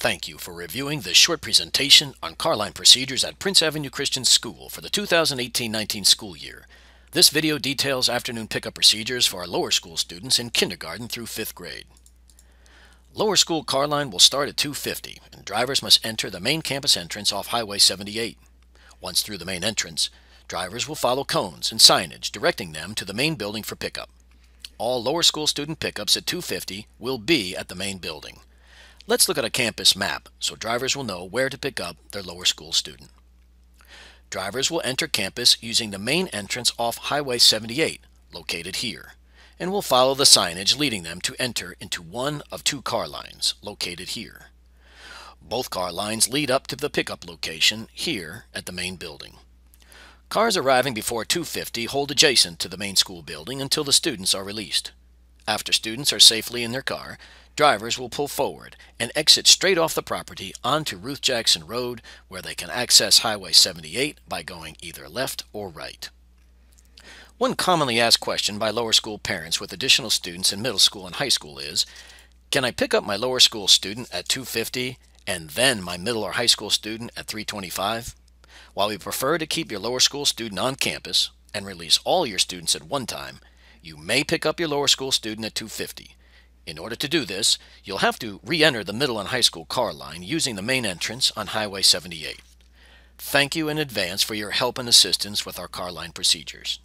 Thank you for reviewing this short presentation on car line procedures at Prince Avenue Christian School for the 2018-19 school year. This video details afternoon pickup procedures for our lower school students in kindergarten through 5th grade. Lower school car line will start at 250 and drivers must enter the main campus entrance off Highway 78. Once through the main entrance, drivers will follow cones and signage directing them to the main building for pickup. All lower school student pickups at 250 will be at the main building. Let's look at a campus map so drivers will know where to pick up their lower school student. Drivers will enter campus using the main entrance off Highway 78, located here, and will follow the signage leading them to enter into one of two car lines, located here. Both car lines lead up to the pickup location here at the main building. Cars arriving before 250 hold adjacent to the main school building until the students are released. After students are safely in their car, drivers will pull forward and exit straight off the property onto Ruth Jackson Road where they can access Highway 78 by going either left or right. One commonly asked question by lower school parents with additional students in middle school and high school is, can I pick up my lower school student at 250 and then my middle or high school student at 325? While we prefer to keep your lower school student on campus and release all your students at one time, you may pick up your lower school student at 250. In order to do this, you'll have to re-enter the middle and high school car line using the main entrance on Highway 78. Thank you in advance for your help and assistance with our car line procedures.